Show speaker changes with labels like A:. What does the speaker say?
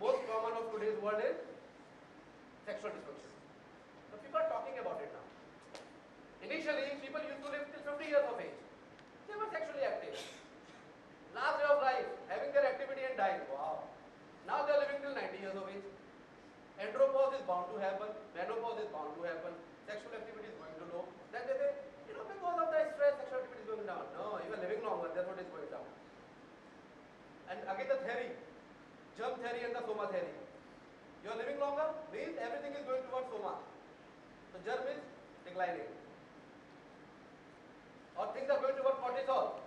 A: most common of today's world is sexual dysfunction. So people are talking about it now. Initially, people used to live till 50 years of age. They were sexually active. Last day of life, having their activity and dying. Wow. Now they are living till 90 years of age. Andropause is bound to happen. Menopause is bound to happen. Sexual activity is going to low. Then they say, you know, because of the stress, sexual activity is going down. No, are living longer. That's what is going down. And again the theory, germ theory and the soma theory. You are living longer means everything is going towards soma. So germ is declining. Or things are going towards cortisol.